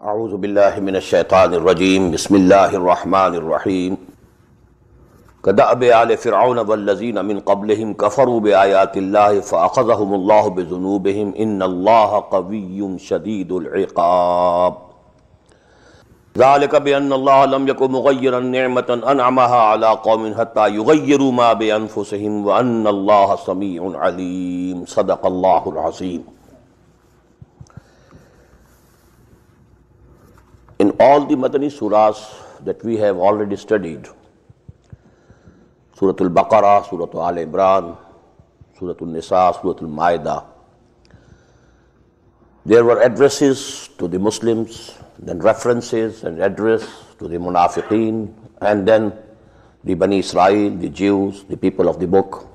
أعوذ بالله من الشيطان الرجيم. بسم الله الرحمن الرحيم. كدأب آل فرعون والذين من قبلهم كفروا بآيات الله فأخذهم الله بذنوبهم. إن الله قوي شديد العقاب. ذلك بأن الله لم يكن مغيرا نعمة أنعمها على قوم حتى يغيروا ما بأنفسهم وأن الله سميع عليم. صدق الله العظيم. In all the Madani surahs that we have already studied, Surah Al-Baqarah, Surah Al Imran, Surah Al-Nisa, Surah Al-Ma'idah, there were addresses to the Muslims, then references and address to the Munafiqeen, and then the Bani Israel, the Jews, the people of the book.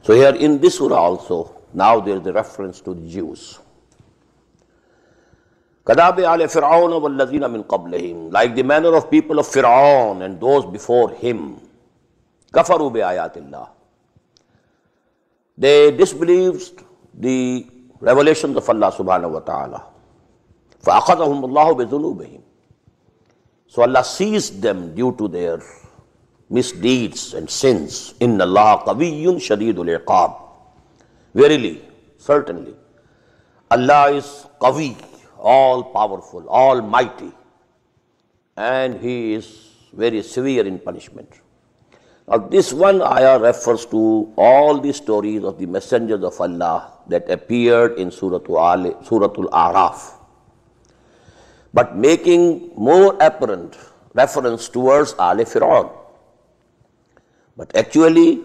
So here in this surah also, now there is a reference to the Jews. Kadabi al Fir'aun wal min qablihim, like the manner of people of Fir'aun and those before him. Kafaru bi ayatillah. They disbelieved the revelations of Allah subhanahu wa ta'ala. فَأَخَذَهُمُ اللَّهُ بِذُنُوبِهِمْ So Allah seized them due to their misdeeds and sins. إِنَّ اللَّهَ قَوِيٌّ شَدِيدُ الْعِقَابِ Verily, certainly, Allah is qawi, all powerful, almighty, and He is very severe in punishment. Now, this one ayah refers to all the stories of the messengers of Allah that appeared in Surah Al-Araf, but making more apparent reference towards Ali Fir'aun. But actually,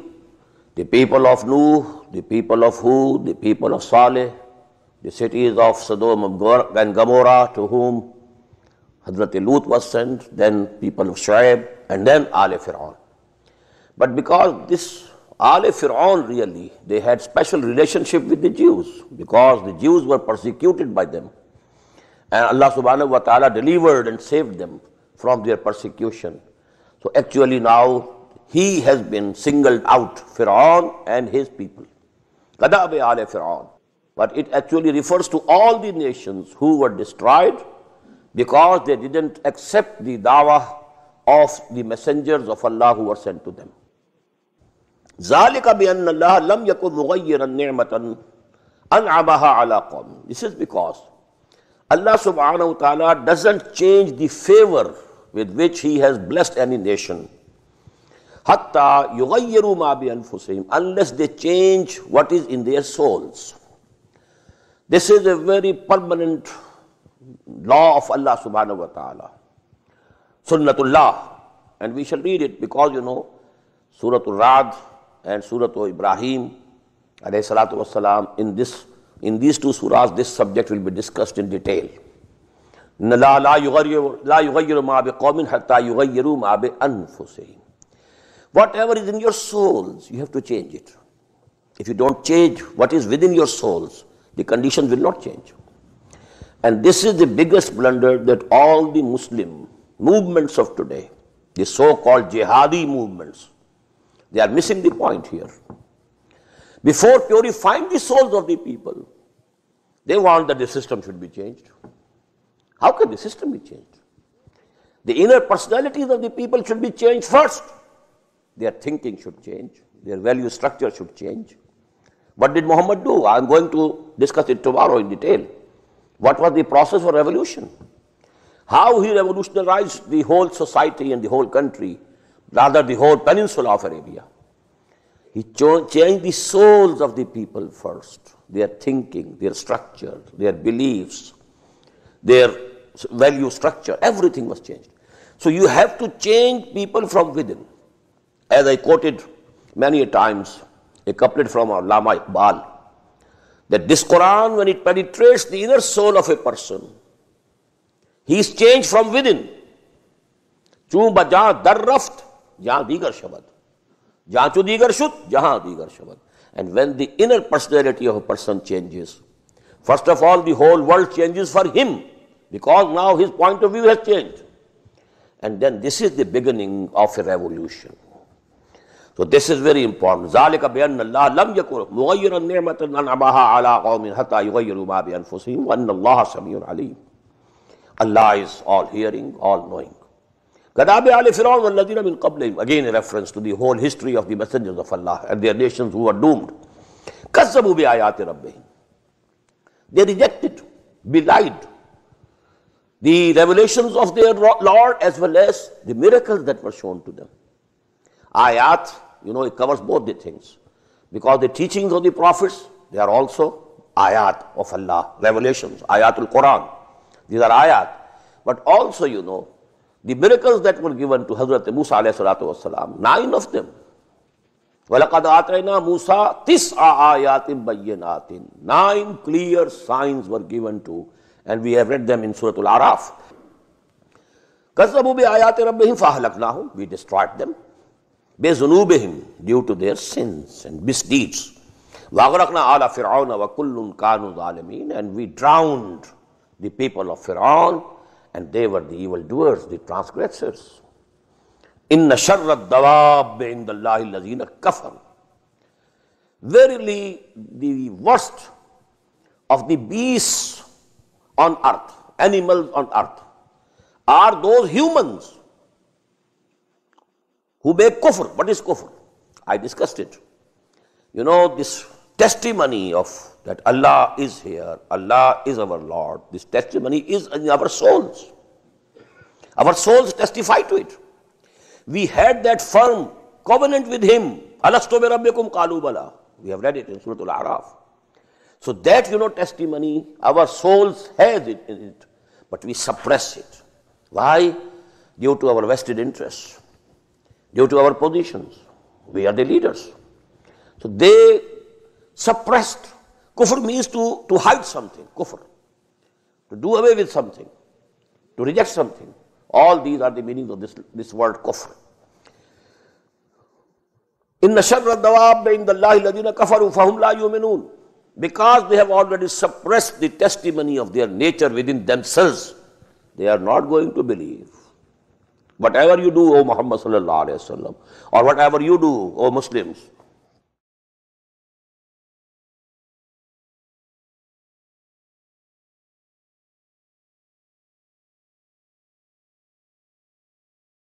the people of Nuh, the people of Hud, the people of Saleh, the cities of Sodom and Gomorrah to whom Hazrat Lut was sent, then people of Shu'aib, and then Ali Fir'aun. But because this Ali Fir'aun really, they had special relationship with the Jews because the Jews were persecuted by them. And Allah subhanahu wa ta'ala delivered and saved them from their persecution. So actually now he has been singled out, Fir'aun and his people. Kadabi Ali Fir'aun But it actually refers to all the nations who were destroyed because they didn't accept the dawah of the messengers of Allah who were sent to them. ذَلِكَ بِأَنَّ اللَّهَ لَمْ يَكُنْ مُغَيِّرًا نِعْمَةً أَنْعَمَهَا عَلَىٰ قَوْمٍ This is because Allah subhanahu wa ta'ala doesn't change the favor with which He has blessed any nation. حَتَّى يُغَيِّرُوا مَا بِأَنفُسِهِمْ Unless they change what is in their souls. This is a very permanent law of اللہ سبحانہ و تعالی سنت اللہ and we shall read it because you know سورت الراد and سورت و ابراہیم علیہ السلاۃ والسلام in this in these two سوراز this subject will be discussed in detail لا لا يغير لا يغير ما بقوم حتى يغيروا ما بانفسهم whatever is in your souls you have to change it if you don't change what is within your souls the condition will not change. And this is the biggest blunder that all the Muslim movements of today, the so-called jihadi movements, they are missing the point here. Before purifying the souls of the people, they want that the system should be changed. How can the system be changed? The inner personalities of the people should be changed first. Their thinking should change. Their value structure should change. What did Muhammad do? I'm going to discuss it tomorrow in detail. What was the process for revolution? How he revolutionized the whole society and the whole country, rather the whole peninsula of Arabia. He changed the souls of the people first, their thinking, their structure, their beliefs, their value structure, everything was changed. So you have to change people from within. As I quoted many times, a couplet from Allama Iqbal, that this Quran, when it penetrates the inner soul of a person, he is changed from within. چون بجا در رفت جہاں دیگر شبد جہاں چو دیگر شد جہاں دیگر شبد and when the inner personality of a person changes first of all the whole world changes for him because now his point of view has change and then this is the beginning of a revolution تو this is very important ذالک بیان اللہ لم یکن مغیر النعمت انعمها علی قوم حتی یغیر ما بانفسهم وان اللہ سمیع علیم اللہ is all hearing, all knowing. کتاب آل فرعون والذین من قبلہم again reference to the whole history of the messengers of Allah and their nations who are doomed by آیات ربہم they rejected belied the revelations of their Lord as well as the miracles that were shown to them. Ayat, you know, it covers both the things. Because the teachings of the prophets, they are also ayat of Allah, revelations, ayatul Quran. These are ayat. But also, you know, the miracles that were given to Hazrat Musa alayhi salatu wasalam, nine of them. وَلَقَدْ آتَيْنَا مُوسَى تِسْعَ آيَاتٍ بَيِّنَاتٍ Nine clear signs were given to, and we have read them in Surah Al-Araf. كَذَّبُوا بِآيَاتِ رَبِّهِمْ فَأَهْلَكْنَاهُمْ We destroyed them. بِذُنُوبِهِمْ Due to their sins and misdeeds. وَأَغْرَقْنَا عَلَى فِرْعَوْنَ وَكُلٌّ كَانُوا ظَالِمِينَ And we drowned the people of Fir'aun and they were the evildoers, the transgressors. Inna sharra dawab indallahi allazina kafar. Verily, the worst of the beasts on earth, animals on earth, are those humans who make kufr. What is kufr? I discussed it. You know, this testimony of that Allah is here, Allah is our Lord, this testimony is in our souls. Our souls testify to it. We had that firm covenant with Him. We have read it in Surah Al-Araf. So that, you know, testimony, our souls has it in it, but we suppress it. Why? Due to our vested interests, due to our positions we are the leaders تو they suppressed کفر means to to hide something کفر to do away with something to reject something all these are the meaning of this word کفر in شر الدواب عند اللہ الذين كفروا فهم لا يؤمنون. Because they have already suppressed the testimony of their nature within themselves they are not going to believe. Whatever you do O محمد صلی اللہ علیہ وسلم اور whatever you do O Muslims